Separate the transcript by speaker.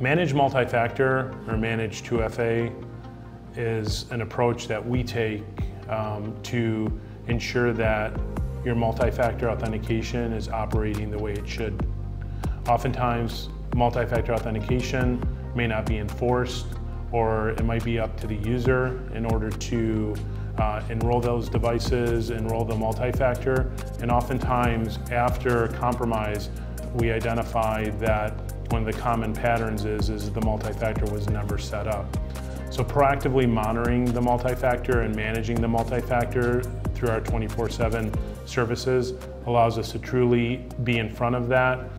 Speaker 1: Managed multi-factor or managed 2FA is an approach that we take um, to ensure that your multi-factor authentication is operating the way it should. Oftentimes, multi-factor authentication may not be enforced or it might be up to the user in order to uh, enroll those devices, enroll the multi-factor, and oftentimes after compromise, we identify that one of the common patterns is, is the multi-factor was never set up. So proactively monitoring the multi-factor and managing the multi-factor through our 24-7 services allows us to truly be in front of that